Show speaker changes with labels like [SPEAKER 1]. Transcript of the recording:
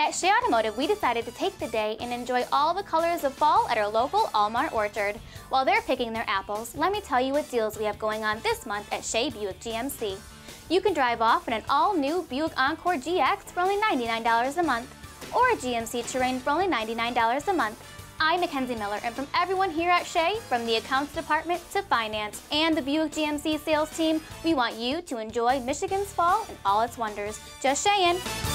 [SPEAKER 1] At Shea Automotive, we decided to take the day and enjoy all the colors of fall at our local Almar Orchard. While they're picking their apples, let me tell you what deals we have going on this month at Shea Buick GMC. You can drive off in an all-new Buick Encore GX for only $99 a month, or a GMC Terrain for only $99 a month. I'm Mackenzie Miller, and from everyone here at Shea, from the accounts department to finance and the Buick GMC sales team, we want you to enjoy Michigan's fall and all its wonders. Just Shayin'.